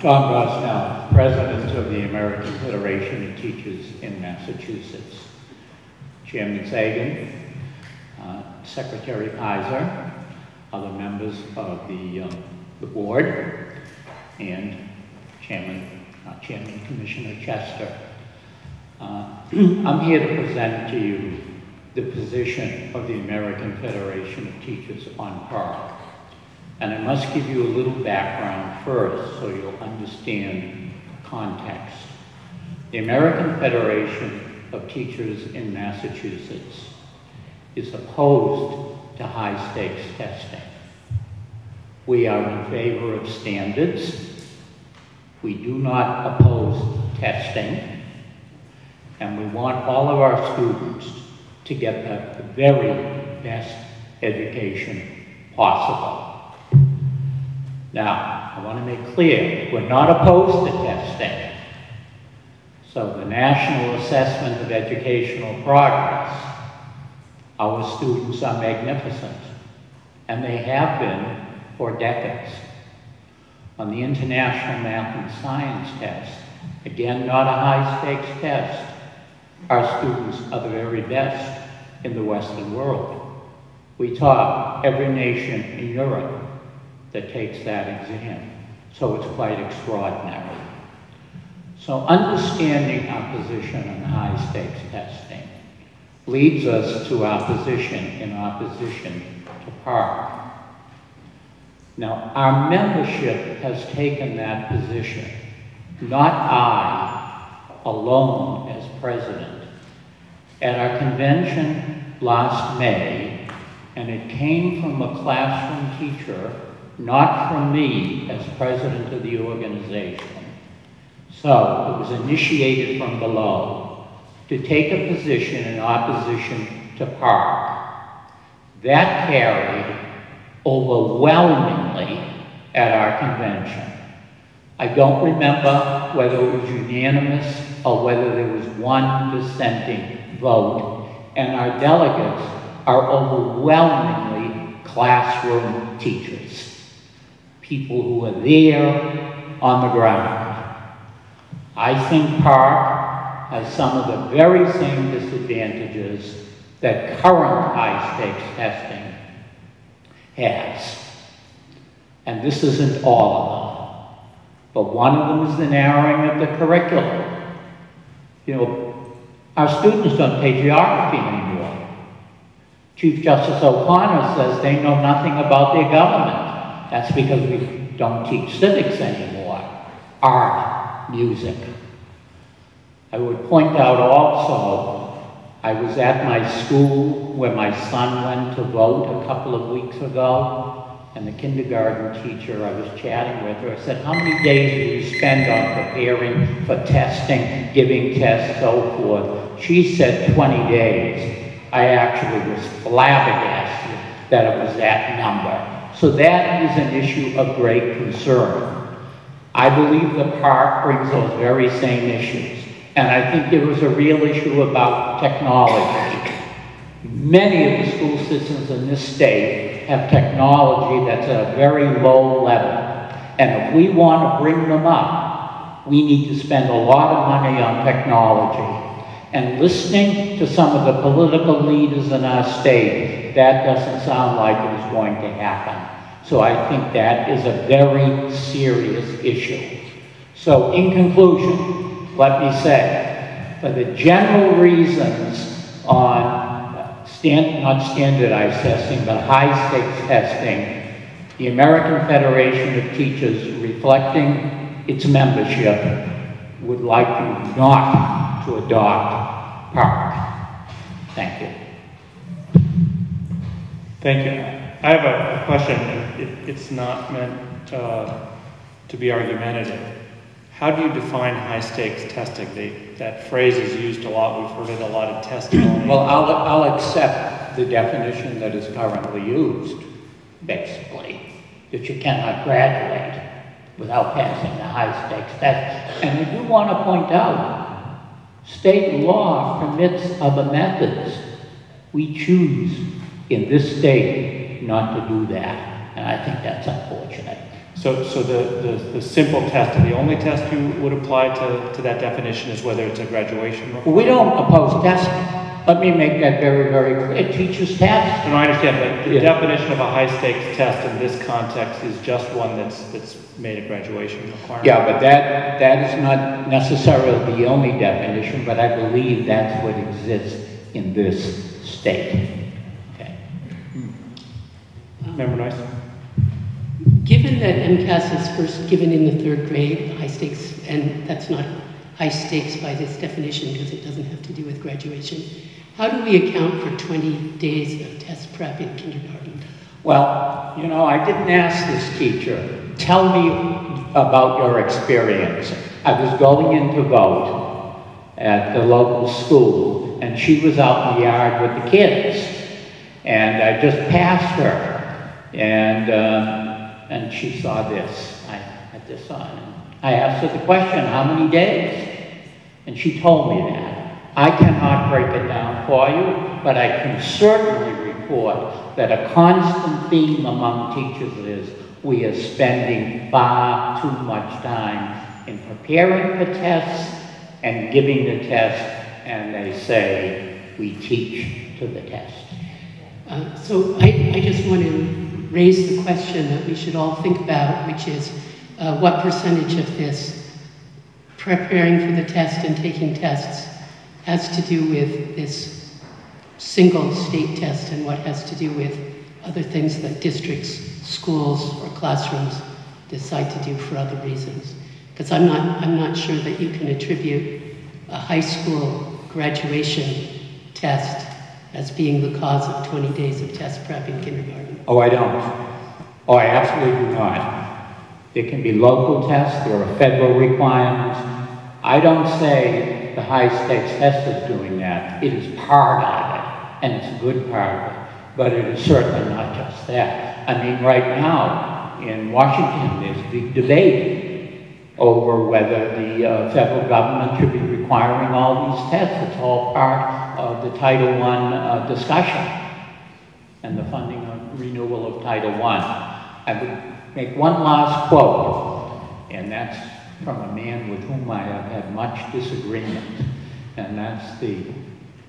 Tom Gosnell, President of the American Federation of Teachers in Massachusetts. Chairman Sagan, uh, Secretary Peyser, other members of the, um, the board, and Chairman, uh, Chairman Commissioner Chester. Uh, I'm here to present to you the position of the American Federation of Teachers on PARCC. And I must give you a little background first so you'll understand context. The American Federation of Teachers in Massachusetts is opposed to high-stakes testing. We are in favor of standards. We do not oppose testing. And we want all of our students to get the very best education possible. Now, I want to make clear, we're not opposed to testing. So the National Assessment of Educational Progress, our students are magnificent, and they have been for decades. On the International Math and Science test, again, not a high-stakes test, our students are the very best in the Western world. We top every nation in Europe that takes that exam. So it's quite extraordinary. So understanding opposition position on high-stakes testing leads us to opposition in opposition to PARCC. Now, our membership has taken that position, not I alone as president. At our convention last May, and it came from a classroom teacher not from me as president of the organization. So it was initiated from below to take a position in opposition to PARCC. That carried overwhelmingly at our convention. I don't remember whether it was unanimous or whether there was one dissenting vote, and our delegates are overwhelmingly classroom teachers people who are there on the ground. I think PARCC has some of the very same disadvantages that current high-stakes testing has. And this isn't all of them. But one of them is the narrowing of the curriculum. You know, our students don't take geography anymore. Chief Justice O'Connor says they know nothing about their government. That's because we don't teach civics anymore, art, music. I would point out also, I was at my school where my son went to vote a couple of weeks ago, and the kindergarten teacher I was chatting with her said, how many days do you spend on preparing for testing, giving tests, so forth? She said 20 days. I actually was flabbergasted that it was that number. So that is an issue of great concern. I believe the PARCC brings those very same issues. And I think there is a real issue about technology. Many of the school systems in this state have technology that's at a very low level. And if we want to bring them up, we need to spend a lot of money on technology. And listening to some of the political leaders in our state, that doesn't sound like it is going to happen. So I think that is a very serious issue. So in conclusion, let me say, for the general reasons on stand, not standardized testing, but high-stakes testing, the American Federation of Teachers, reflecting its membership, would like you not to adopt PARCC. Thank you. Thank you. I have a, question. It, it's not meant uh, to be argumentative. How do you define high stakes testing? They, that phrase is used a lot. We've heard it a lot in testimony. Well, I'll, I'll accept the definition that is currently used, basically, that you cannot graduate without passing the high stakes test. And I do want to point out, state law permits other methods. We choose in this state not to do that. And I think that's unfortunate. So, so the, the, the simple test, the only test you would apply to, to that definition is whether it's a graduation? requirement? We don't oppose testing. Let me make that very, very clear. Teachers test. And I understand, but the Yeah. definition of a high-stakes test in this context is just one that's, that's made a graduation requirement. Yeah, but that, that is not necessarily the only definition, but I believe that's what exists in this state. Okay. Member Noyce? Given that MCAS is first given in the third grade, high stakes, and that's not high stakes by this definition because it doesn't have to do with graduation, how do we account for 20 days of test prep in kindergarten? Well, you know, I didn't ask this teacher, tell me about your experience. I was going in to vote at the local school, and she was out in the yard with the kids. And I just passed her, and, um, and she saw this. I had this on. I asked her the question, how many days? And she told me that. I cannot break it down for you, but I can certainly report that a constant theme among teachers is we are spending far too much time in preparing for tests and giving the test, and they say we teach to the test. Uh, So I, I just want to raise the question that we should all think about, which is uh, what percentage of this preparing for the test and taking tests has to do with this single state test and what has to do with other things that districts, schools, or classrooms decide to do for other reasons. Because I'm not, I'm not sure that you can attribute a high school graduation test as being the cause of 20 days of test prep in kindergarten. Oh, I don't. Oh, I absolutely do not. There can be local tests, there are federal requirements. I don't say the high stakes test is doing that. It is part of it, and it's a good part of it. But it is certainly not just that. I mean, right now in Washington, there's big debate over whether the uh, federal government should be requiring all these tests. It's all part of the Title I uh, discussion and the funding of renewal of Title I. I would make one last quote, and that's from a man with whom I have had much disagreement, and that's the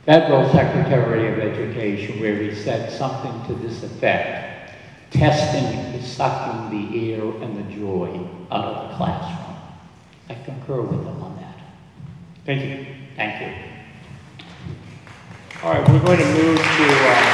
Federal Secretary of Education, where he said something to this effect, testing is sucking the air and the joy out of the classroom. I concur with him on that. Thank you. Thank you. All right, we're going to move to, uh,